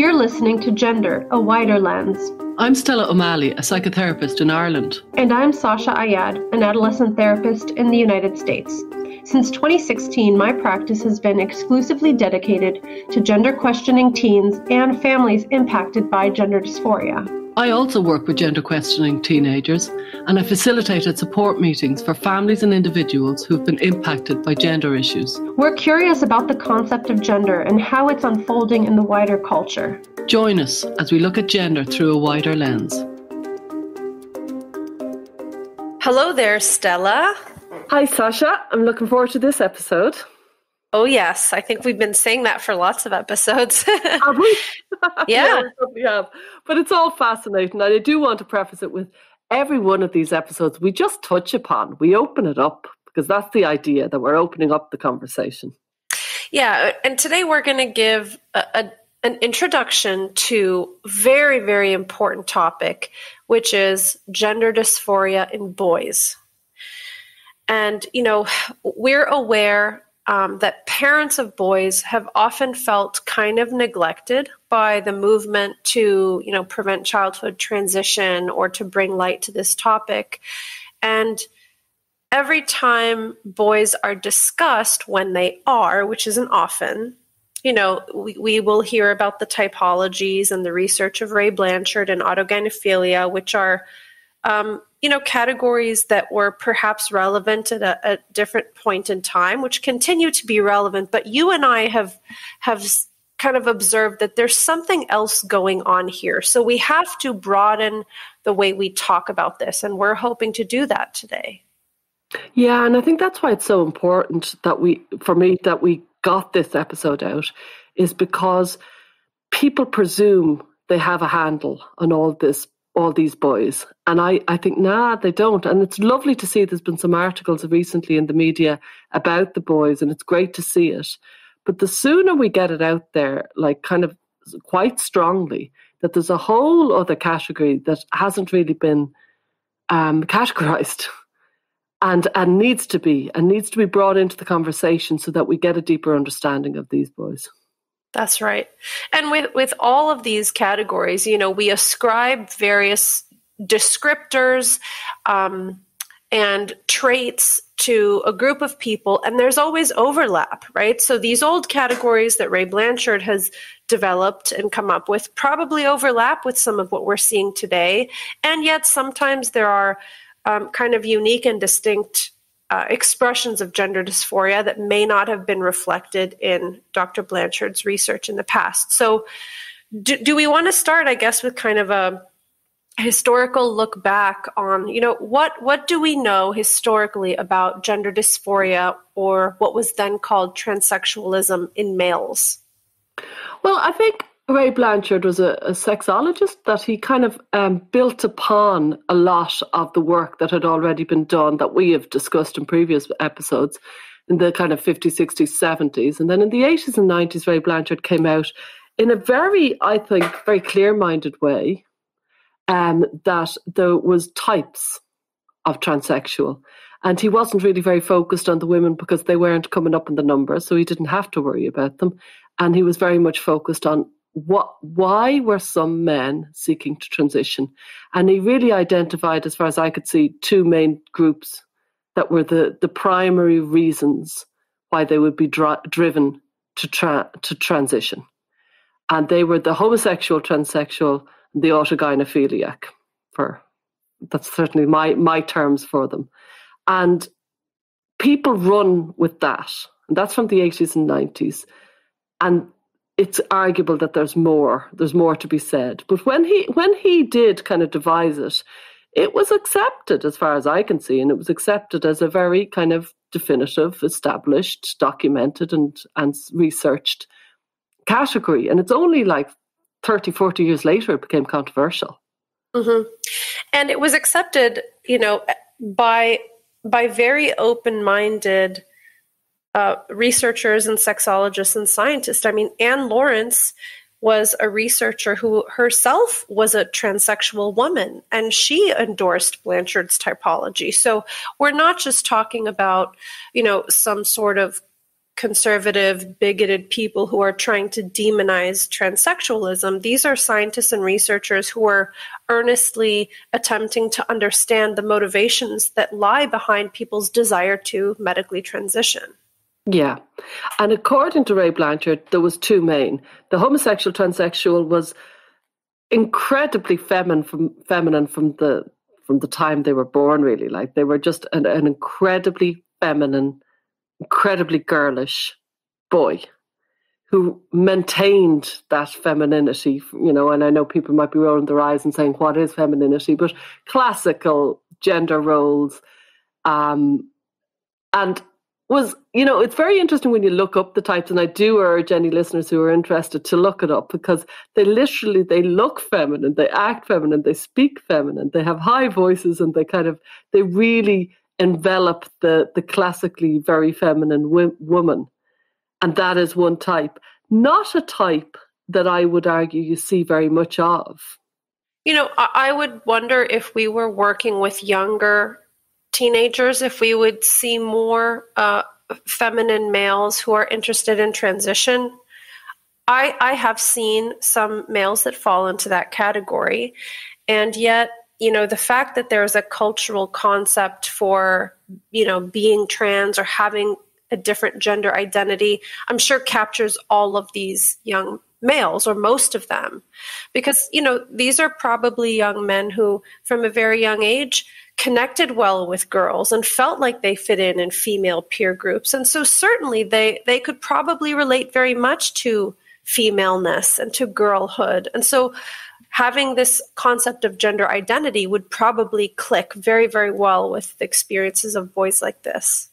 You're listening to Gender, a Wider Lens. I'm Stella O'Malley, a psychotherapist in Ireland. And I'm Sasha Ayad, an adolescent therapist in the United States. Since 2016, my practice has been exclusively dedicated to gender questioning teens and families impacted by gender dysphoria. I also work with gender questioning teenagers and I facilitated support meetings for families and individuals who've been impacted by gender issues. We're curious about the concept of gender and how it's unfolding in the wider culture. Join us as we look at gender through a wider lens. Hello there, Stella. Hi, Sasha. I'm looking forward to this episode. Oh, yes. I think we've been saying that for lots of episodes. have we? Yeah. yeah, we have. But it's all fascinating. And I do want to preface it with every one of these episodes we just touch upon, we open it up because that's the idea that we're opening up the conversation. Yeah. And today we're going to give a, a an introduction to very very important topic which is gender dysphoria in boys and you know we're aware um, that parents of boys have often felt kind of neglected by the movement to, you know, prevent childhood transition or to bring light to this topic. And every time boys are discussed when they are, which isn't often, you know, we, we will hear about the typologies and the research of Ray Blanchard and autogynephilia, which are um, you know categories that were perhaps relevant at a, a, different point in time which continue to be relevant but you and i have have kind of observed that there's something else going on here. So we have to broaden the way we talk about this and we're hoping to do that today. Yeah and i think that's why it's so important that we for me that we got this episode out is because people presume they have a handle on all this all these boys. And I, I think, nah, they don't. And it's lovely to see there's been some articles recently in the media about the boys, and it's great to see it. But the sooner we get it out there, like kind of quite strongly, that there's a whole other category that hasn't really been um, categorized and and needs to be and needs to be brought into the conversation so that we get a deeper understanding of these boys. That's right. And with with all of these categories, you know, we ascribe various descriptors um, and traits to a group of people, and there's always overlap, right? So these old categories that Ray Blanchard has developed and come up with probably overlap with some of what we're seeing today, and yet sometimes there are um, kind of unique and distinct uh, expressions of gender dysphoria that may not have been reflected in Dr. Blanchard's research in the past. So, do, do we want to start, I guess, with kind of a historical look back on, you know, what what do we know historically about gender dysphoria or what was then called transsexualism in males? Well, I think Ray Blanchard was a, a sexologist that he kind of um, built upon a lot of the work that had already been done that we have discussed in previous episodes in the kind of 50s, 60s, 70s. And then in the 80s and 90s, Ray Blanchard came out in a very, I think, very clear minded way um, that there was types of transsexual. And he wasn't really very focused on the women because they weren't coming up in the numbers, so he didn't have to worry about them. And he was very much focused on what why were some men seeking to transition? And he really identified as far as i could see two main groups that were the the primary reasons why they would be dri- driven to tra- to transition. And they were the homosexual transsexual and the autogynephiliac for that's certainly my my terms for them. And people run with that. And that's from the 80s and 90s and it's arguable that there's more there's more to be said. But when he when he did kind of devise it it was accepted as far as i can see and it was accepted as a very kind of definitive established documented and and researched category. And it's only like 30 40 years later it became controversial. Mm-hmm. and it was accepted you know by by very open-minded uh, researchers and sexologists and scientists. I mean, Anne Lawrence was a researcher who herself was a transsexual woman and she endorsed Blanchard's typology. So we're not just talking about, you know, some sort of conservative, bigoted people who are trying to demonize transsexualism. These are scientists and researchers who are earnestly attempting to understand the motivations that lie behind people's desire to medically transition. Yeah. And according to Ray Blanchard, there was two main. The homosexual transsexual was incredibly feminine from feminine from the from the time they were born really like they were just an, an incredibly feminine incredibly girlish boy who maintained that femininity, you know, and I know people might be rolling their eyes and saying, what is femininity? But classical gender roles. Um, and was, you know, it's very interesting when you look up the types, and I do urge any listeners who are interested to look it up because they literally they look feminine, they act feminine, they speak feminine, they have high voices, and they kind of they really envelop the the classically very feminine w- woman, and that is one type. Not a type that I would argue you see very much of. You know, I would wonder if we were working with younger teenagers, if we would see more uh, feminine males who are interested in transition. I, I have seen some males that fall into that category, and yet you know the fact that there's a cultural concept for you know being trans or having a different gender identity i'm sure captures all of these young males or most of them because you know these are probably young men who from a very young age connected well with girls and felt like they fit in in female peer groups. And so certainly they they could probably relate very much to femaleness and to girlhood. And so having this concept of gender identity would probably click very, very well with the experiences of boys like this.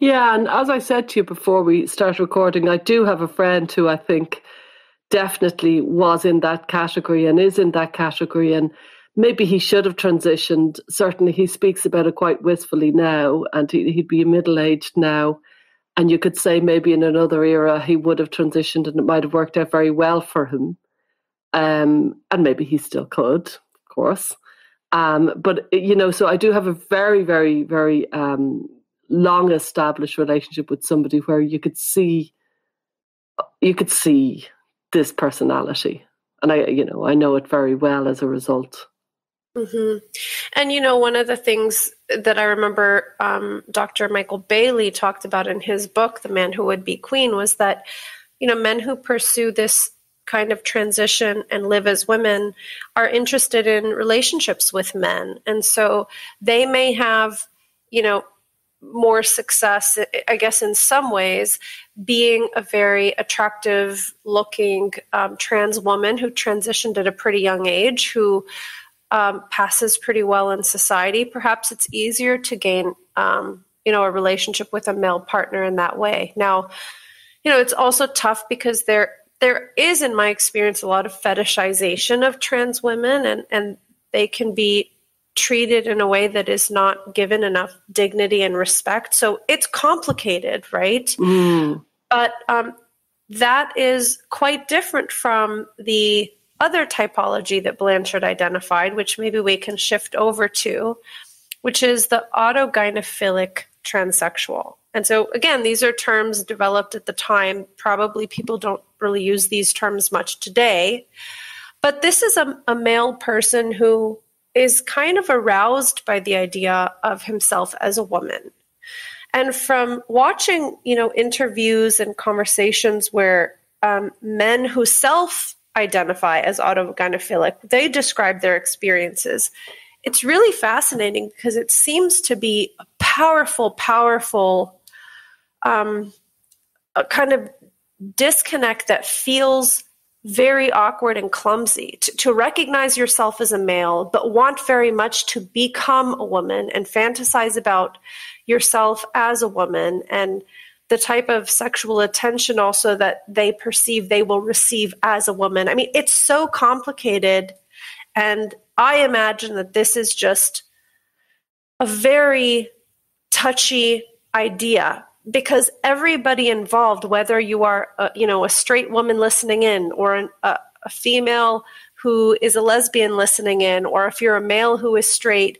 Yeah, and as I said to you before we start recording, I do have a friend who I think definitely was in that category and is in that category. And maybe he should have transitioned. Certainly he speaks about it quite wistfully now and he'd be middle aged now. And you could say maybe in another era he would have transitioned and it might have worked out very well for him. Um, and maybe he still could, of course. Um, but you know, so I do have a very, very, very um, long established relationship with somebody where you could see, you could see this personality, and I, you know, I know it very well as a result. Mm-hmm. And you know, one of the things that I remember um, Dr. Michael Bailey talked about in his book, "The Man Who Would Be Queen," was that you know men who pursue this kind of transition and live as women are interested in relationships with men. And so they may have, you know, more success, I guess, in some ways, being a very attractive looking um, trans woman who transitioned at a pretty young age, who um, passes pretty well in society. Perhaps it's easier to gain, um, you know, a relationship with a male partner in that way. Now, you know, it's also tough because there there is, in my experience, a lot of fetishization of trans women, and, and they can be treated in a way that is not given enough dignity and respect. So it's complicated, right? Mm. But um, that is quite different from the other typology that Blanchard identified, which maybe we can shift over to, which is the autogynephilic transsexual. And so, again, these are terms developed at the time. Probably people don't really use these terms much today. But this is a, a male person who is kind of aroused by the idea of himself as a woman. And from watching, you know, interviews and conversations where um, men who self identify as autogynephilic, they describe their experiences. It's really fascinating because it seems to be a powerful, powerful um, a kind of disconnect that feels very awkward and clumsy to, to, recognize yourself as a male, but want very much to become a woman and fantasize about yourself as a woman and the type of sexual attention also that they perceive they will receive as a woman. I mean, it's so complicated. And I imagine that this is just a very touchy idea because everybody involved, whether you are a, you know a straight woman listening in or an, a, a female who is a lesbian listening in, or if you're a male who is straight,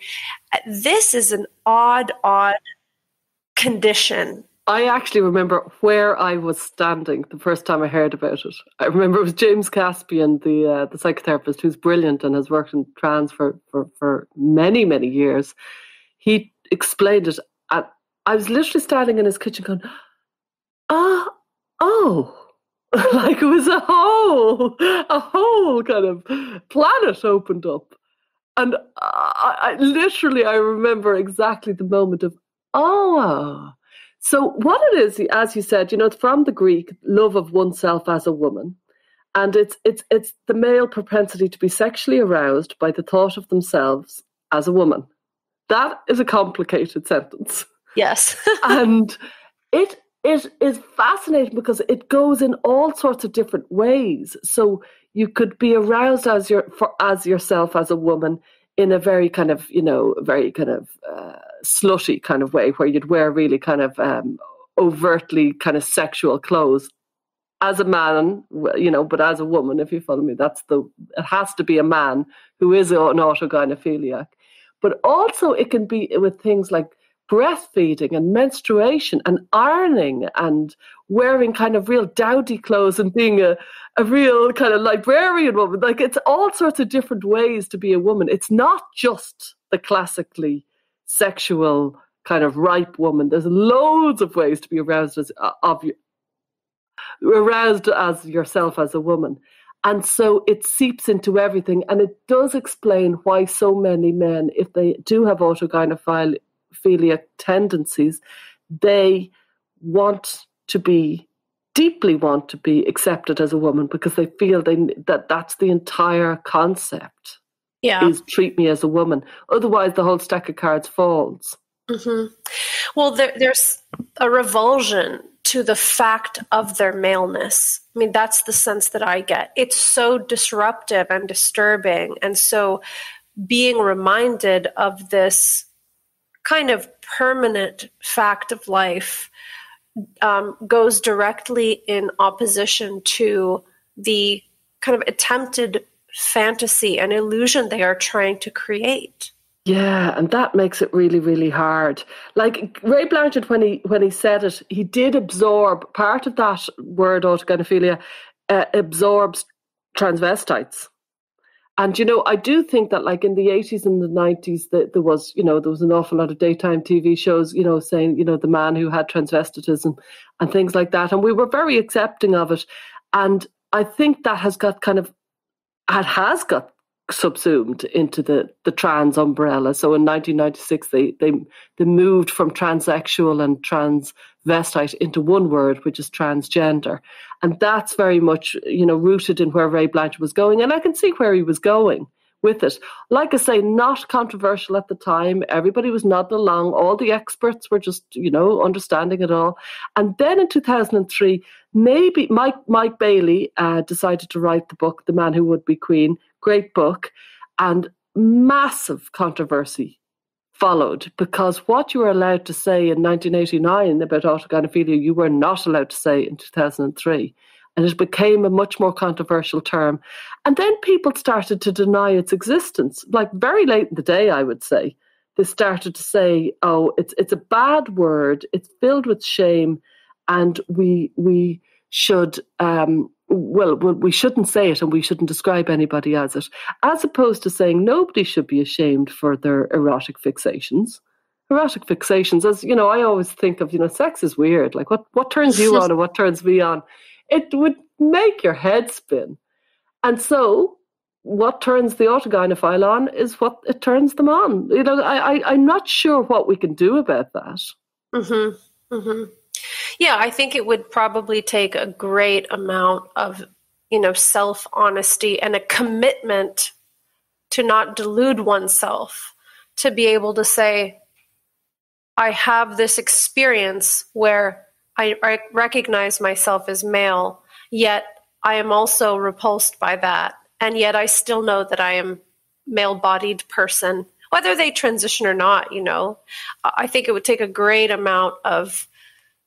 this is an odd, odd condition I actually remember where I was standing the first time I heard about it. I remember it was James Caspian, the uh, the psychotherapist, who's brilliant and has worked in trans for, for, for many, many years. He explained it. And I was literally standing in his kitchen going, ah, oh. like it was a whole, a whole kind of planet opened up. And I, I literally, I remember exactly the moment of, oh, so, what it is, as you said, you know, it's from the Greek, love of oneself as a woman. And it's it's it's the male propensity to be sexually aroused by the thought of themselves as a woman. That is a complicated sentence. Yes. and it it is fascinating because it goes in all sorts of different ways. So you could be aroused as your for as yourself as a woman in a very kind of you know very kind of uh, slutty kind of way where you'd wear really kind of um, overtly kind of sexual clothes as a man you know but as a woman if you follow me that's the it has to be a man who is an autogynephiliac but also it can be with things like breastfeeding and menstruation and ironing and wearing kind of real dowdy clothes and being a, a real kind of librarian woman. Like it's all sorts of different ways to be a woman. It's not just the classically sexual kind of ripe woman. There's loads of ways to be aroused as uh, of aroused as yourself as a woman. And so it seeps into everything. And it does explain why so many men, if they do have autogynephilia, tendencies, they want to be deeply want to be accepted as a woman because they feel they that that's the entire concept. Yeah, is treat me as a woman. Otherwise, the whole stack of cards falls. Mm-hmm. Well, there, there's a revulsion to the fact of their maleness. I mean, that's the sense that I get. It's so disruptive and disturbing, and so being reminded of this kind of permanent fact of life um, goes directly in opposition to the kind of attempted fantasy and illusion they are trying to create. Yeah, and that makes it really, really hard. Like Ray Blanchard, when he when he said it, he did absorb part of that word autogynephilia uh, absorbs transvestites and you know, I do think that like in the eighties and the nineties, that there was, you know, there was an awful lot of daytime TV shows, you know, saying, you know, the man who had transvestitism and things like that, and we were very accepting of it. And I think that has got kind of, it has got subsumed into the, the trans umbrella. So in 1996, they, they, they moved from transsexual and transvestite into one word, which is transgender. And that's very much, you know, rooted in where Ray Blanchard was going. And I can see where he was going with it. Like I say, not controversial at the time. Everybody was nodding along. All the experts were just, you know, understanding it all. And then in 2003, maybe Mike Mike Bailey uh, decided to write the book, The Man Who Would Be Queen, great book, and massive controversy followed because what you were allowed to say in 1989 about autogynephilia, you were not allowed to say in 2003. And it became a much more controversial term. And then people started to deny its existence, like very late in the day, I would say. They started to say, oh, it's, it's a bad word, it's filled with shame, and we, we should um, well, well, we shouldn't say it and we shouldn't describe anybody as it, as opposed to saying nobody should be ashamed for their erotic fixations. Erotic fixations, as you know, I always think of, you know, sex is weird. Like what, what turns you on and what turns me on? It would make your head spin. And so what turns the autogynephile on is what it turns them on. You know, I, I, I'm not sure what we can do about that. Mm-hmm. Mm-hmm. Yeah, I think it would probably take a great amount of, you know, self honesty and a commitment to not delude oneself to be able to say, I have this experience where I, I recognize myself as male, yet I am also repulsed by that. And yet I still know that I am male bodied person, whether they transition or not, you know. I think it would take a great amount of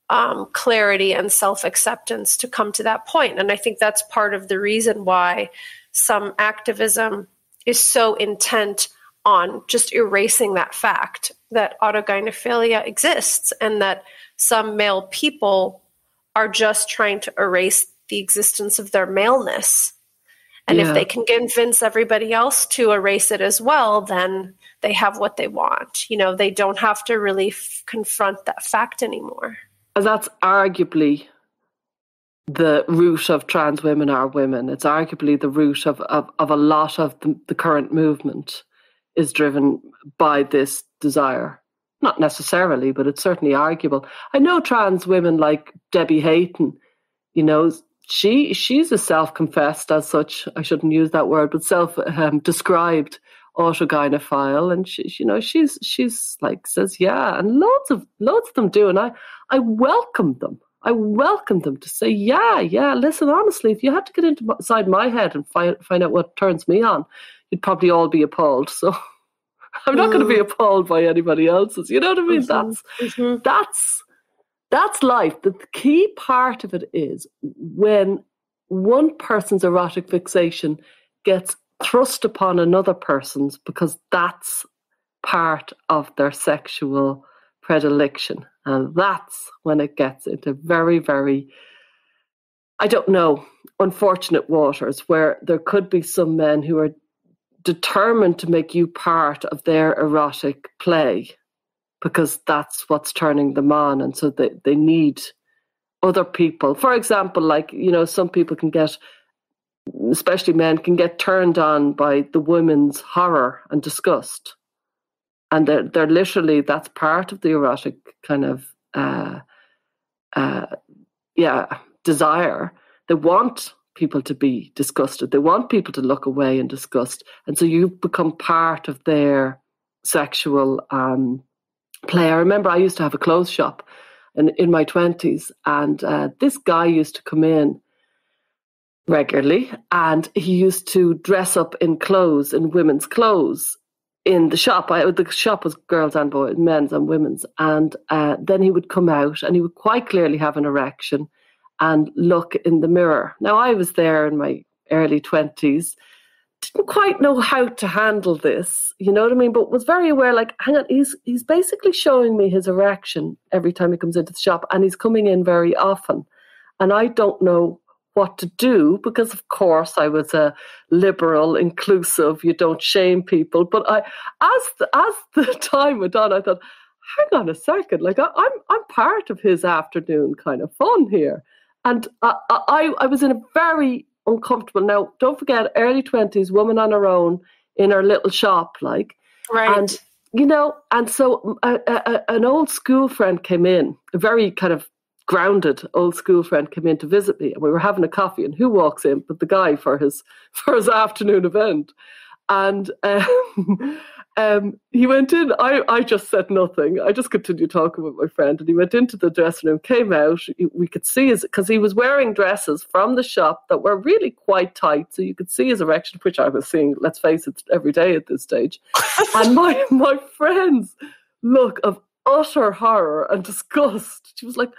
um, clarity and self acceptance to come to that point. And I think that's part of the reason why some activism is so intent on just erasing that fact that autogynephilia exists and that some male people are just trying to erase the existence of their maleness. And yeah. if they can convince everybody else to erase it as well, then they have what they want. You know, they don't have to really f- confront that fact anymore. That's arguably the root of trans women are women. It's arguably the root of, of, of a lot of the, the current movement is driven by this desire. Not necessarily, but it's certainly arguable. I know trans women like Debbie Hayton, you know, she she's a self-confessed as such. I shouldn't use that word, but self-described um, autogynephile, and she, you know, she's she's like says yeah, and loads of loads of them do, and I I welcome them. I welcome them to say, yeah, yeah, listen, honestly, if you had to get into inside my head and find, find out what turns me on, you'd probably all be appalled. So I'm not mm. going to be appalled by anybody else's. You know what I mean? Mm-hmm. That's mm-hmm. that's that's life. The key part of it is when one person's erotic fixation gets thrust upon another person's because that's part of their sexual predilection. And that's when it gets into very, very, I don't know, unfortunate waters where there could be some men who are determined to make you part of their erotic play because that's what's turning them on. And so they, they need other people. For example, like, you know, some people can get, especially men, can get turned on by the women's horror and disgust. And they're, they're literally, that's part of the erotic kind of, uh, uh, yeah, desire. They want people to be disgusted. They want people to look away in disgust. And so you become part of their sexual um, play. I remember I used to have a clothes shop in, in my 20s, and uh, this guy used to come in regularly and he used to dress up in clothes, in women's clothes. In the shop, I, the shop was girls and boys, men's and women's, and uh, then he would come out and he would quite clearly have an erection, and look in the mirror. Now, I was there in my early 20s, didn't quite know how to handle this, you know what I mean? But was very aware, like, hang on, he's he's basically showing me his erection every time he comes into the shop, and he's coming in very often. And I don't know what to do because of course I was a liberal, inclusive, you don't shame people. But I as the, as the time went on, I thought, hang on a second, like I, I'm I'm part of his afternoon kind of fun here. And I, I, I was in a very uncomfortable. Now, don't forget, early 20s, woman on her own in her little shop, like. Right. And, you know, and so a, a, an old school friend came in, a very kind of grounded old school friend came in to visit me and we were having a coffee and who walks in but the guy for his for his afternoon event and um, um, he went in. I, I just said nothing. I just continued talking with my friend, and he went into the dressing room, came out. We could see his because he was wearing dresses from the shop that were really quite tight, so you could see his erection, which I was seeing. Let's face it, every day at this stage. and my my friend's look of utter horror and disgust. She was like?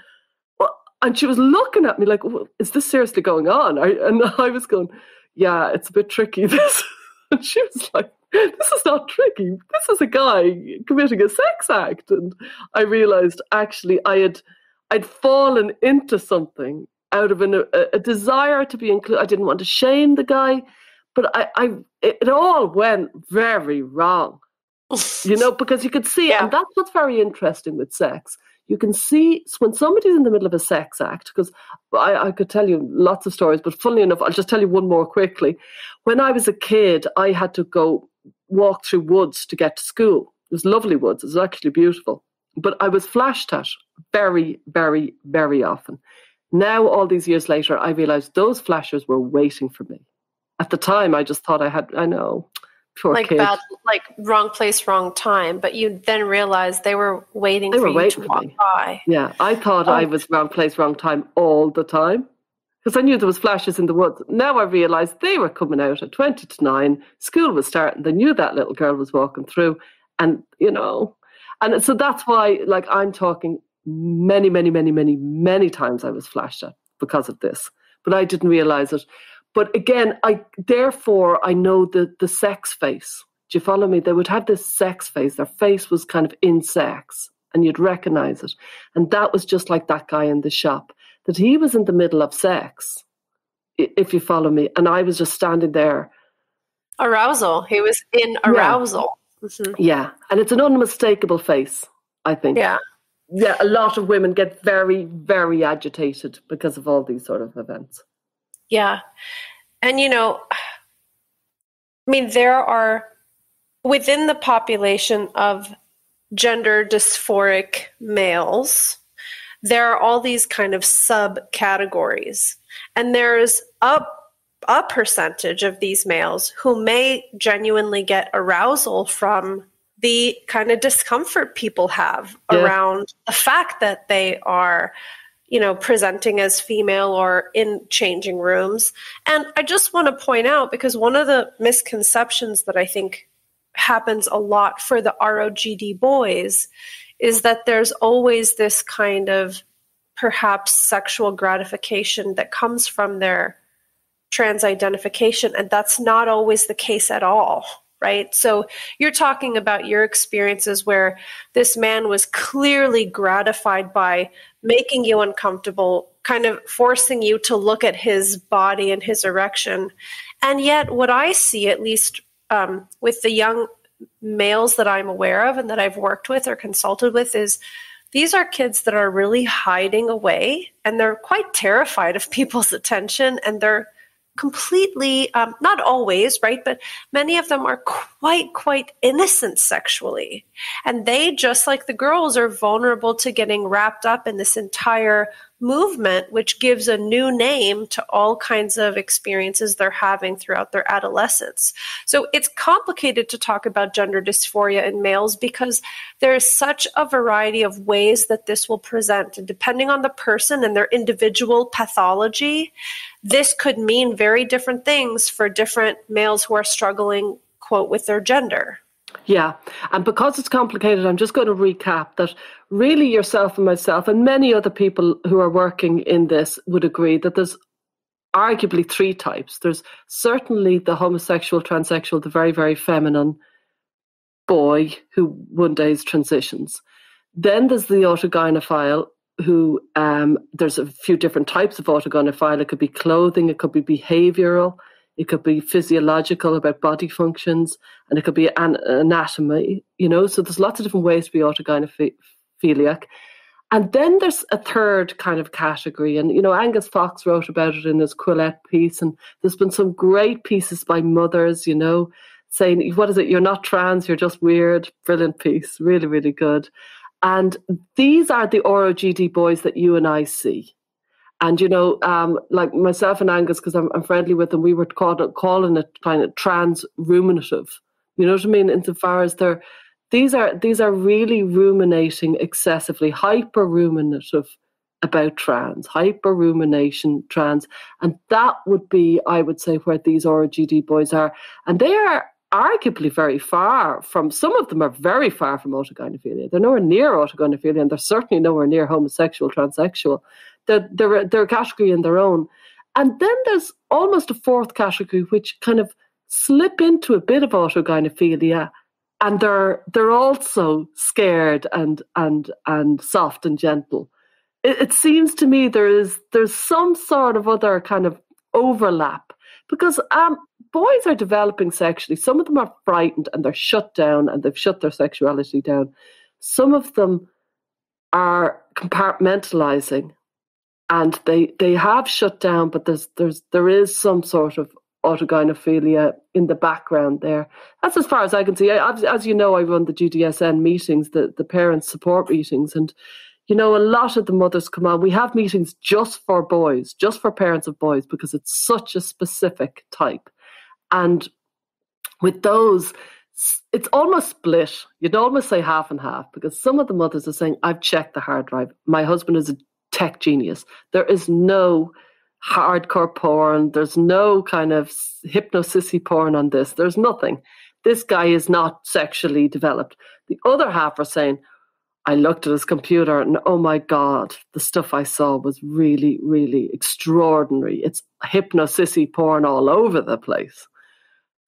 And she was looking at me like, "Is this seriously going on?" I, and I was going, "Yeah, it's a bit tricky." This. And she was like, this is not tricky. This is a guy committing a sex act. And I realized actually I had I'd fallen into something out of an, a, a desire to be included. I didn't want to shame the guy, but I, I it, it all went very wrong. you know, because you could see, yeah. and that's what's very interesting with sex you can see when somebody's in the middle of a sex act, because I, I, could tell you lots of stories, but funnily enough, I'll just tell you one more quickly. When I was a kid, I had to go walk through woods to get to school. It was lovely woods, it was actually beautiful. But I was flashed at very, very, very often. Now, all these years later, I realized those flashers were waiting for me. At the time, I just thought I had, I know, Poor like bad, like wrong place, wrong time. But you then realized they were waiting they for were waiting to walk me. by. Yeah, I thought oh. I um, was wrong place, wrong time all the time because I knew there was flashes in the woods. Now I realised they were coming out at twenty to nine. School was starting. They knew that little girl was walking through, and you know, and so that's why, like, I'm talking many, many, many, many, many times I was flashed at because of this, but I didn't realise it. But again, I therefore I know the the sex face. Do you follow me? They would have this sex face. Their face was kind of in sex, and you'd recognize it. And that was just like that guy in the shop, that he was in the middle of sex, if you follow me. And I was just standing there. Arousal. He was in arousal. Yeah. Mm-hmm. yeah. And it's an unmistakable face, I think. Yeah. Yeah. A lot of women get very, very agitated because of all these sort of events. Yeah. And, you know, I mean, there are within the population of gender dysphoric males, there are all these kind of subcategories. And there's a, a percentage of these males who may genuinely get arousal from the kind of discomfort people have yeah. around the fact that they are you know presenting as female or in changing rooms and i just want to point out because one of the misconceptions that i think happens a lot for the ROGD boys is that there's always this kind of perhaps sexual gratification that comes from their trans identification, and that's not always the case at all. Right. So you're talking about your experiences where this man was clearly gratified by making you uncomfortable, kind of forcing you to look at his body and his erection. And yet, what I see, at least um, with the young males that I'm aware of and that I've worked with or consulted with is these are kids that are really hiding away and they're quite terrified of people's attention and they're completely um, not always right but many of them are quite quite innocent sexually. And they just like the girls are vulnerable to getting wrapped up in this entire movement, which gives a new name to all kinds of experiences they're having throughout their adolescence. So it's complicated to talk about gender dysphoria in males because there's such a variety of ways that this will present. And depending on the person and their individual pathology, this could mean very different things for different males who are struggling, quote, with their gender. Yeah, and because it's complicated, I'm just going to recap that really yourself and myself and many other people who are working in this would agree that there's arguably three types. There's certainly the homosexual, transsexual, the very, very feminine boy who one day is transitions. Then there's the autogynephile who um, there's a few different types of autogynephile. It could be clothing, it could be behavioral, it could be physiological about body functions, and it could be an anatomy, you know. So there's lots of different ways to be autogynephiliac. And then there's a third kind of category. And, you know, Angus Fox wrote about it in his Quillette piece. And there's been some great pieces by mothers, you know, saying, what is it? You're not trans, you're just weird. Brilliant piece. Really, really good. And these are the ROGD boys that you and I see. And you know, um, like myself and Angus, because I'm, I'm, friendly with them, we were called, calling it kind of trans ruminative. You know what I mean? Insofar as they're these are these are really ruminating excessively, hyper ruminative about trans, hyper rumination trans, and that would be, I would say, where these RGD boys are, and they are arguably very far from. Some of them are very far from autogynephilia. They're nowhere near autogynephilia, and they're certainly nowhere near homosexual, transsexual. They're, they're, they're a category in their own. And then there's almost a fourth category, which kind of slip into a bit of autogynephilia, and they're they're also scared and and and soft and gentle. It, it seems to me there is there's some sort of other kind of overlap because um, boys are developing sexually. Some of them are frightened and they're shut down and they've shut their sexuality down. Some of them are compartmentalizing and they they have shut down, but there's there's there is some sort of autogynephilia in the background there. That's as far as I can see. As, as you know, I run the GDSN meetings, the the parent support meetings, and you know a lot of the mothers come on. We have meetings just for boys, just for parents of boys, because it's such a specific type, and with those. It's almost split. You'd almost say half and half because some of the mothers are saying, I've checked the hard drive. My husband is a tech genius. There is no hardcore porn. There's no kind of hypnosissy porn on this. There's nothing. This guy is not sexually developed. The other half are saying, I looked at his computer and oh my God, the stuff I saw was really, really extraordinary. It's hypnosissy porn all over the place.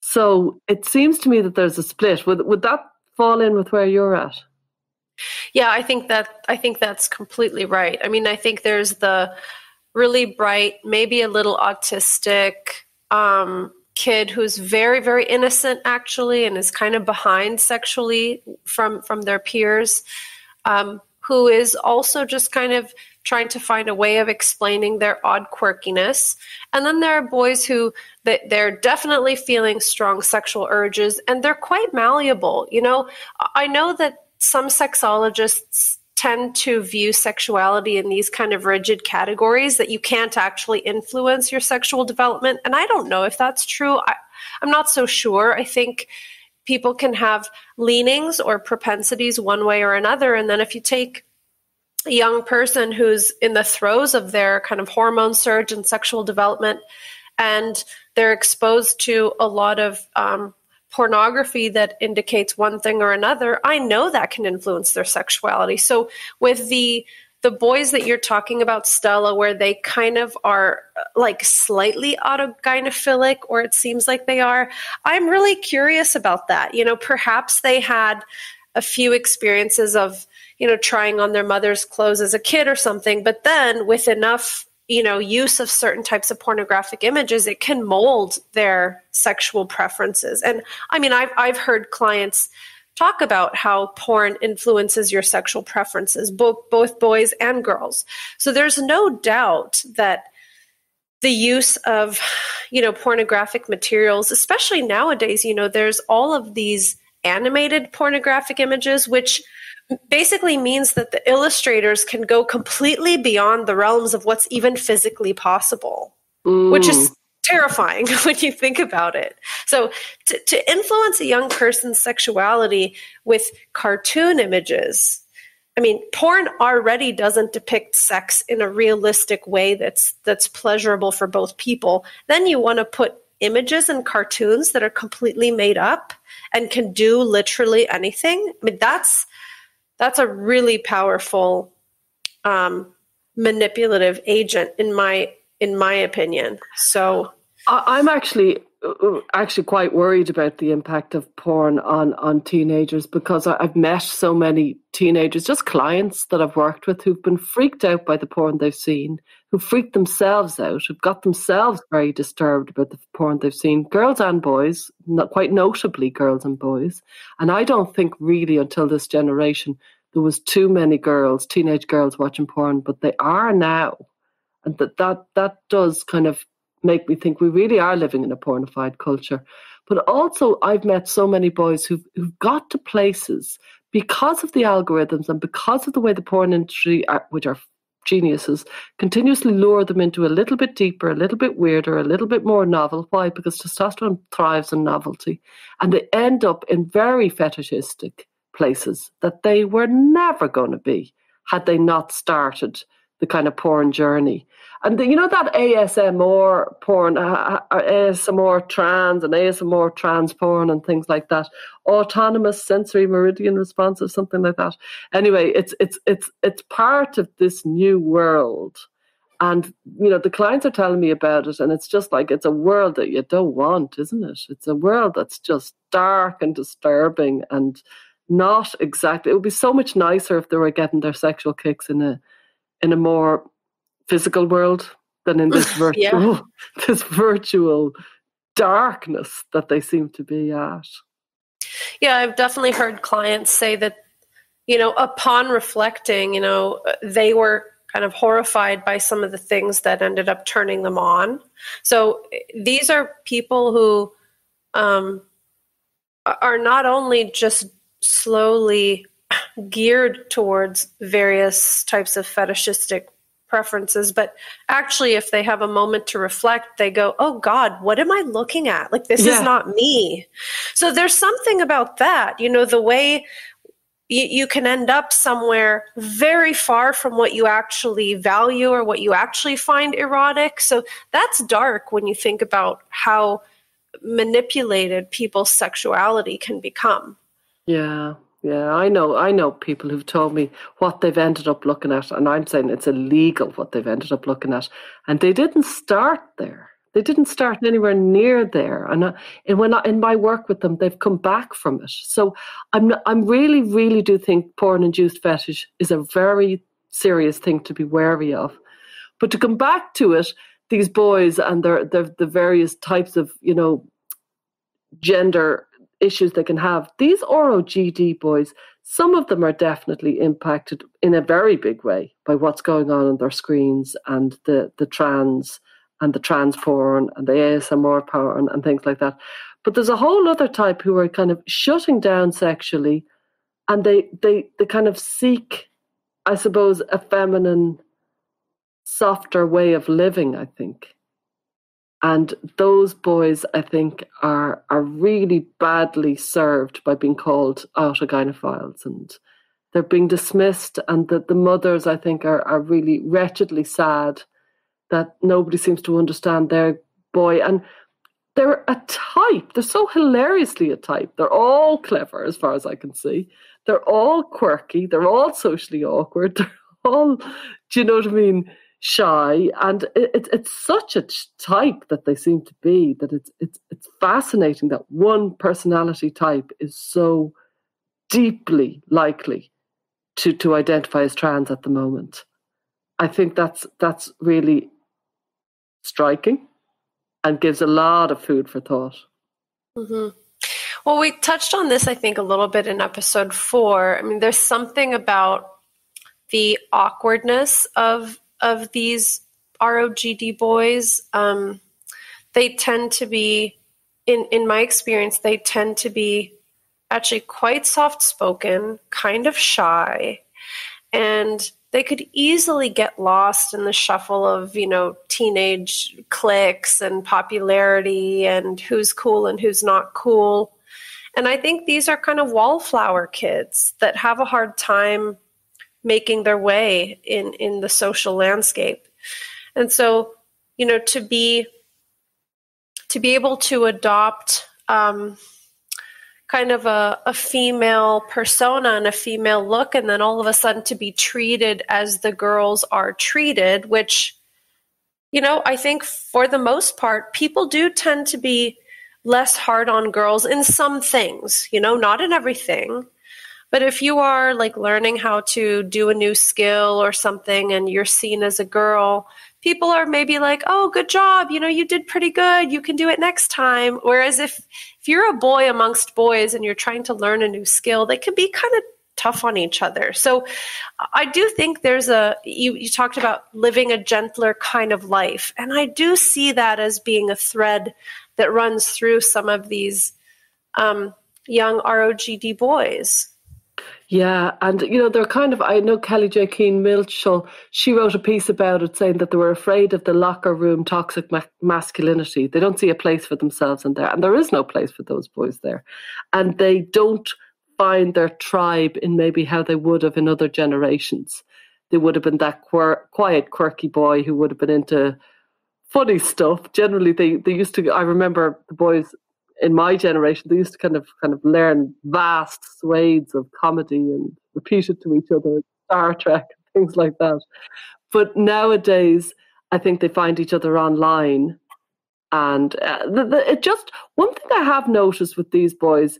So it seems to me that there's a split. Would would that fall in with where you're at? Yeah, I think that I think that's completely right. I mean, I think there's the really bright, maybe a little autistic um, kid who's very, very innocent actually, and is kind of behind sexually from from their peers, um, who is also just kind of trying to find a way of explaining their odd quirkiness. And then there are boys who that they're definitely feeling strong sexual urges and they're quite malleable. You know, I know that some sexologists tend to view sexuality in these kind of rigid categories that you can't actually influence your sexual development. And I don't know if that's true. I, I'm not so sure. I think people can have leanings or propensities one way or another. And then if you take a young person who's in the throes of their kind of hormone surge and sexual development, and they're exposed to a lot of um, pornography that indicates one thing or another, I know that can influence their sexuality. So with the the boys that you're talking about, Stella, where they kind of are uh, like slightly autogynephilic, or it seems like they are, I'm really curious about that. You know, perhaps they had a few experiences of you know, trying on their mother's clothes as a kid or something. But then with enough, you know, use of certain types of pornographic images, it can mold their sexual preferences. And I mean, I've, I've heard clients talk about how porn influences your sexual preferences, both, both boys and girls. So there's no doubt that the use of, you know, pornographic materials, especially nowadays, you know, there's all of these animated pornographic images, which basically means that the illustrators can go completely beyond the realms of what's even physically possible, mm. which is terrifying when you think about it. So, to, to influence a young person's sexuality with cartoon images, I mean, porn already doesn't depict sex in a realistic way that's that's pleasurable for both people. Then you want to put images and cartoons that are completely made up and can do literally anything. I mean, that's that's a really powerful um, manipulative agent in my in my opinion. So I'm actually actually quite worried about the impact of porn on on teenagers because I've met so many teenagers, just clients that I've worked with, who've been freaked out by the porn they've seen, who freaked themselves out, who've got themselves very disturbed about the porn they've seen, girls and boys, not quite notably girls and boys. And I don't think really until this generation there was too many girls, teenage girls watching porn, but they are now. And that that that does kind of make me think we really are living in a pornified culture. But also, I've met so many boys who've, who've got to places because of the algorithms and because of the way the porn industry, are, which are geniuses, continuously lure them into a little bit deeper, a little bit weirder, a little bit more novel. Why? Because testosterone thrives on novelty. And they end up in very fetishistic places that they were never going to be had they not started the kind of porn journey. And the, you know that ASMR porn, uh, uh ASMR trans and ASMR trans porn and things like that, autonomous sensory meridian response or something like that. Anyway, it's it's it's it's part of this new world. And you know the clients are telling me about it, and it's just like it's a world that you don't want, isn't it? It's a world that's just dark and disturbing, and not exactly. It would be so much nicer if they were getting their sexual kicks in a in a more physical world than in this virtual yeah. this virtual darkness that they seem to be at. Yeah, I've definitely heard clients say that you know, upon reflecting, you know, they were kind of horrified by some of the things that ended up turning them on. So these are people who um, are not only just slowly geared towards various types of fetishistic preferences but actually if they have a moment to reflect they go oh god what am i looking at? Like this yeah. is not me. So there's something about that you know the way you, you can end up somewhere very far from what you actually value or what you actually find erotic. So that's dark when you think about how manipulated people's sexuality can become. Yeah, yeah, I know. I know people who've told me what they've ended up looking at, and I'm saying it's illegal what they've ended up looking at, and they didn't start there. They didn't start anywhere near there, and, I, and when I, in my work with them, they've come back from it. So I'm I'm really really do think porn-induced fetish is a very serious thing to be wary of. But to come back to it, these boys and their, their the various types of you know gender issues they can have. These ROGD boys, some of them are definitely impacted in a very big way by what's going on on their screens and the the trans and the trans porn and the ASMR porn and things like that. But there's a whole other type who are kind of shutting down sexually and they they they kind of seek, I suppose, a feminine, softer way of living, I think. And those boys, I think, are are really badly served by being called autogynephiles and they're being dismissed and that the mothers, I think, are, are really wretchedly sad that nobody seems to understand their boy. And they're a type. They're so hilariously a type. They're all clever, as far as I can see. They're all quirky. They're all socially awkward. They're all, do you know what I mean? Shy, and it, it's such a type that they seem to be that it's it's it's fascinating that one personality type is so deeply likely to to identify as trans at the moment. I think that's that's really striking and gives a lot of food for thought. Mm-hmm. Well, we touched on this, I think, a little bit in episode four. I mean, there's something about the awkwardness of of these ROGD boys. Um, they tend to be, in in my experience, they tend to be actually quite soft spoken, kind of shy, and they could easily get lost in the shuffle of you know teenage cliques and popularity and who's cool and who's not cool and i think these are kind of wallflower kids that have a hard time making their way in in the social landscape and so you know to be to be able to adopt um, kind of a, a female persona and a female look, and then all of a sudden to be treated as the girls are treated, which, you know, I think for the most part, people do tend to be less hard on girls in some things, you know, not in everything. But if you are like learning how to do a new skill or something and you're seen as a girl, people are maybe like, "Oh, good job. You know, you did pretty good. You can do it next time." Whereas if if you're a boy amongst boys and you're trying to learn a new skill, they can be kind of tough on each other. So I do think there's a you you talked about living a gentler kind of life, and I do see that as being a thread that runs through some of these um, young ROGD boys. Yeah, and you know they're kind of. I know Kellie-Jay Keen-Minshull. She wrote a piece about it, saying that they were afraid of the locker room toxic ma- masculinity. They don't see a place for themselves in there, and there is no place for those boys there, and they don't find their tribe in maybe how they would have in other generations. They would have been that quir- quiet, quirky boy who would have been into funny stuff. Generally, they they used to. I remember the boys in my generation, they used to kind of kind of learn vast swathes of comedy and repeat it to each other, Star Trek, things like that. But nowadays, I think they find each other online, and uh, the, the, it just one thing I have noticed with these boys,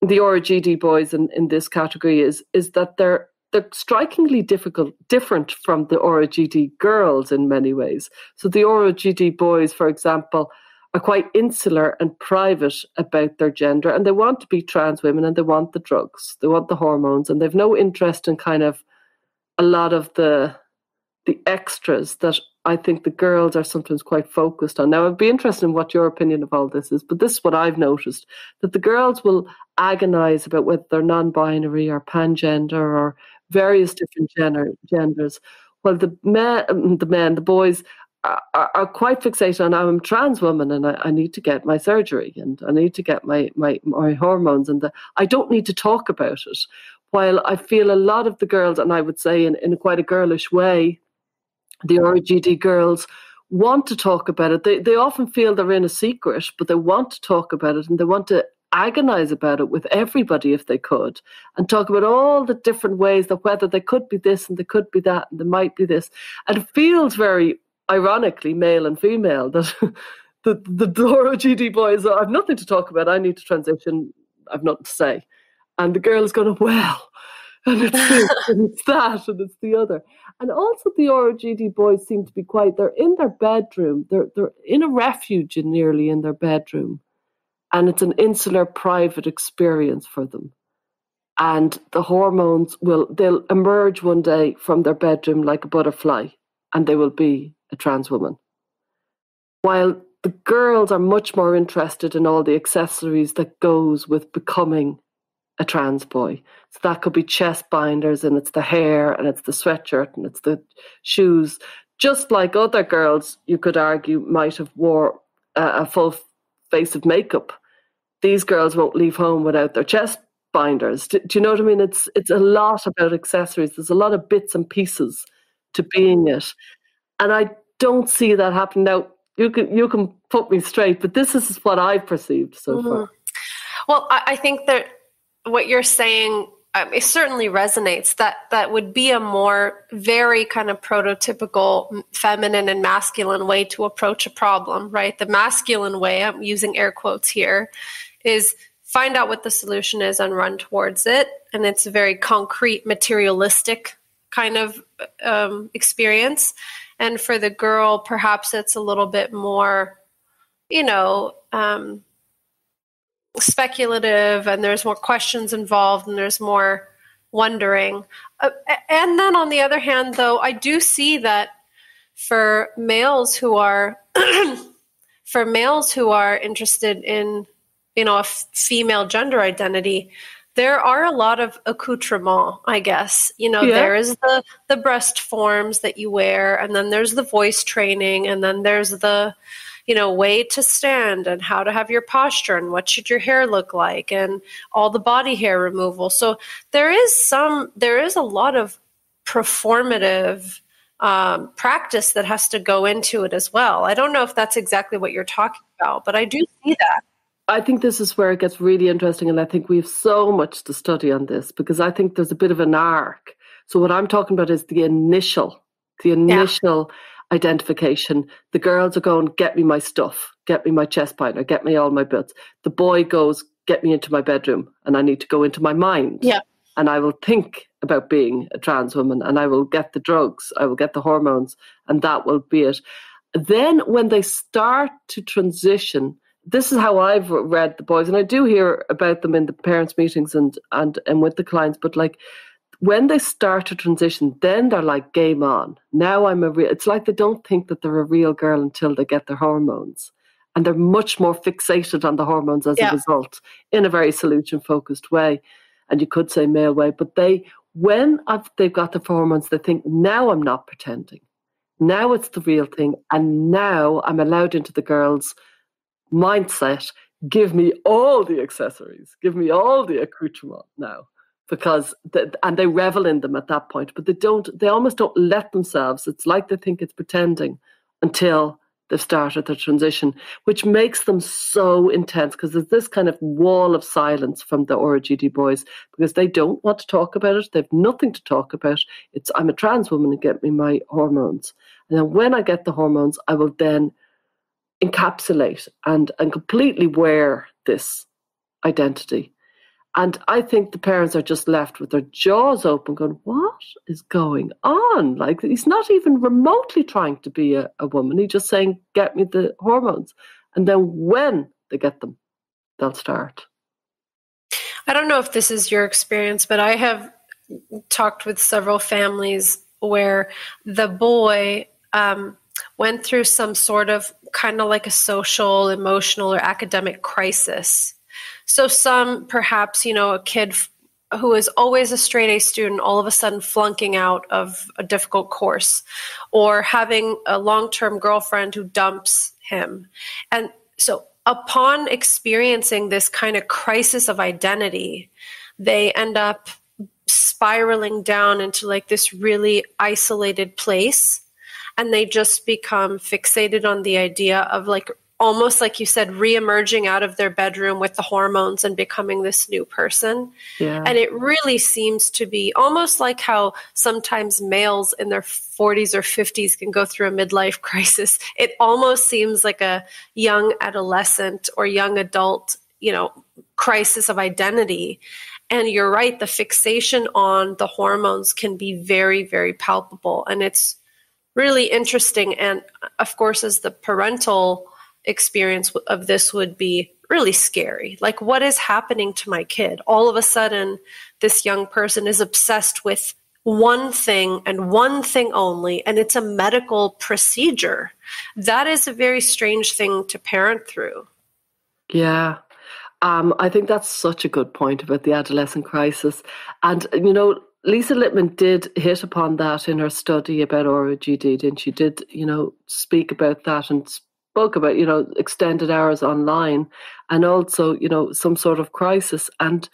the RGD boys in, in this category is is that they're they're strikingly difficult, different from the ROGD girls in many ways. So the ROGD boys, for example, are quite insular and private about their gender and they want to be trans women and they want the drugs they want the hormones and they've no interest in kind of a lot of the the extras that I think the girls are sometimes quite focused on. Now, I'd be interested in what your opinion of all this is, but this is what I've noticed that the girls will agonize about whether they're non binary or pangender or various different gender, genders, while the men, the men, the boys are, are, quite fixated on I'm a trans woman and I, I, need to get my surgery and I need to get my, my, my hormones and the, I don't need to talk about it. While I feel a lot of the girls, and I would say in, in quite a girlish way, the RGD girls want to talk about it. They, they often feel they're in a secret, but they want to talk about it and they want to agonize about it with everybody if they could and talk about all the different ways that whether they could be this and they could be that and they might be this. And it feels very ironically male and female that the the ROGD boys are, I've nothing to talk about. I need to transition. I've nothing to say. And the girl is going, well, and it's this, and it's that, and it's the other. And also the ROGD boys seem to be quite, they're in their bedroom. They're, they're in a refuge in nearly in their bedroom. And it's an insular private experience for them. And the hormones will, they'll emerge one day from their bedroom like a butterfly and they will be a trans woman. While the girls are much more interested in all the accessories that goes with becoming a trans boy. So that could be chest binders and it's the hair and it's the sweatshirt and it's the shoes. Just like other girls, you could argue, might have wore a, a full face of makeup. These girls won't leave home without their chest binders. Do, do, you know what I mean? It's it's a lot about accessories. There's a lot of bits and pieces to being it, and I don't see that happen now. You can you can put me straight, but this is what I've perceived so mm-hmm. far. Well, I, I think that what you're saying um, it certainly resonates that that would be a more very kind of prototypical feminine and masculine way to approach a problem right the masculine way i'm using air quotes here is find out what the solution is and run towards it and it's a very concrete materialistic kind of um, experience and for the girl perhaps it's a little bit more you know um, speculative and there's more questions involved and there's more wondering. Uh, and then on the other hand, though, I do see that for males who are for males who are interested in you know a f- female gender identity there are a lot of accoutrements, i guess you know yeah. there is the the breast forms that you wear and then there's the voice training and then there's the you know, way to stand and how to have your posture and what should your hair look like and all the body hair removal. So there is some, there is a lot of performative um, practice that has to go into it as well. I don't know if that's exactly what you're talking about, but I do see that. I think this is where it gets really interesting, and I think we have so much to study on this because I think there's a bit of an arc. So what I'm talking about is the initial, the initial yeah identification. The girls are going, get me my stuff, get me my chest binder, get me all my bits. The boy goes, get me into my bedroom, and I need to go into my mind. Yeah. And I will think about being a trans woman, and I will get the drugs, I will get the hormones, and that will be it. Then when they start to transition, this is how I've read the boys, and I do hear about them in the parents' meetings and and and with the clients, but like when they start to transition, then they're like game on. Now I'm a real. It's like they don't think that they're a real girl until they get their hormones, and they're much more fixated on the hormones as yeah. a result, in a very solution focused way, and you could say male way. But they, when I've, they've got the hormones, they think now I'm not pretending. Now it's the real thing, and now I'm allowed into the girls' mindset. Give me all the accessories. Give me all the accoutrement now because the, and they revel in them at that point but they don't they almost don't let themselves it's like they think it's pretending until they've started the transition which makes them so intense because there's this kind of wall of silence from the RGD boys because they don't want to talk about it they've nothing to talk about it's I'm a trans woman and get me my hormones and then when I get the hormones I will then encapsulate and and completely wear this identity and I think the parents are just left with their jaws open, going, What is going on? Like, he's not even remotely trying to be a, a woman. He's just saying, Get me the hormones. And then when they get them, they'll start. I don't know if this is your experience, but I have talked with several families where the boy um, went through some sort of kind of like a social, emotional, or academic crisis so some perhaps, you know, a kid who is always a straight A student all of a sudden flunking out of a difficult course or having a long-term girlfriend who dumps him. And so upon experiencing this kind of crisis of identity, they end up spiraling down into like this really isolated place and they just become fixated on the idea of like almost like you said, reemerging out of their bedroom with the hormones and becoming this new person. Yeah. And it really seems to be almost like how sometimes males in their 40s or 50s can go through a midlife crisis. It almost seems like a young adolescent or young adult, you know, crisis of identity. And you're right, the fixation on the hormones can be very, very palpable. And it's really interesting. And of course, as the parental experience of this would be really scary. Like, what is happening to my kid? All of a sudden, this young person is obsessed with one thing and one thing only, and it's a medical procedure. That is a very strange thing to parent through. Yeah. Um, I think that's such a good point about the adolescent crisis. And, you know, Lisa Littman did hit upon that in her study about ROGD, and she did, you know, speak about that and spoke about, you know, extended hours online and also, you know, some sort of crisis. And